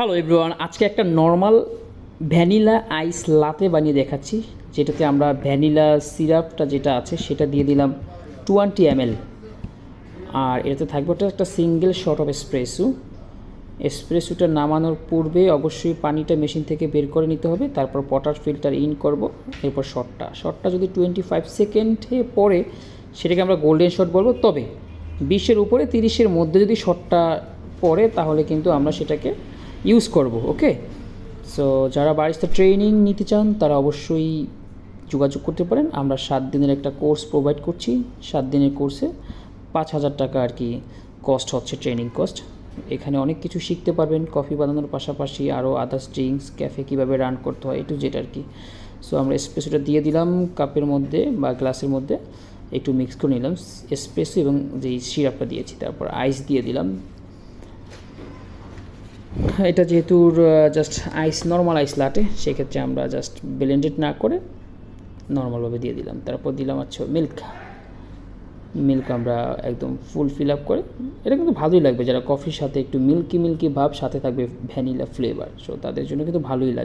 Hello everyone আজকে একটা normal vanilla আইস লাতে বানিয়ে দেখাচ্ছি, যেটাতে আমরা ভ্যানিলা সিরাপটা যেটা আছে সেটা দিয়ে দিলাম টোয়েন্টি এমএল আর এটাতে থাকবে ওটা একটা সিঙ্গেল শট অফ এসপ্রেসো এসপ্রেসোটা নামানোর পূর্বে অবশ্যই পানিটা মেশিন থেকে বের করে নিতে হবে, তারপর পটার ফিল্টার ইন করব, এরপর শটটা শটটা যদি টোয়েন্টি ফাইভ সেকেন্ডে পরে সেটাকে আমরা গোল্ডেন শট বলব। তবে, বিশের উপরে তিরিশের মধ্যে যদি শটটা পড়ে, তাহলে কিন্তু আমরা সেটাকে ইউজ করব ওকে সো যারা বারিস্তা ট্রেনিং নিতে চান, তারা অবশ্যই যোগাযোগ করতে পারেন। আমরা সাত দিনের একটা কোর্স প্রোভাইড করছি। সাত দিনের কোর্সে পাঁচ হাজার টাকা আর কি কস্ট হচ্ছে ট্রেনিং কস্ট এখানে অনেক কিছু শিখতে পারবেন কফি বানানোর পাশাপাশি আরও আদার্স ড্রিঙ্কস ক্যাফে কীভাবে রান করতে হয় একটু যেটা আর কি। সো আমরা এসপ্রেসোটা দিয়ে দিলাম কাপের মধ্যে বা গ্লাসের মধ্যে। একটু মিক্স করে নিলাম। এসপ্রেসো এবং যেই সিরাপটা দিয়েছি, তারপর আইস দিয়ে দিলাম। এটা যেহেতু জাস্ট আইস নর্মাল আইস লাটে সেক্ষেত্রে আমরা জাস্ট ব্লেন্ডেড না করে নর্মালভাবে দিয়ে দিলাম। তারপর দিলাম হচ্ছে মিল্ক মিল্ক আমরা একদম ফুল ফিল আপ করে, এটা কিন্তু ভালোই লাগবে। যারা কফির সাথে একটু মিল্কি মিল্কি ভাব, সাথে থাকবে ভ্যানিলা ফ্লেভার সো তাদের জন্য কিন্তু ভালোই লাগবে।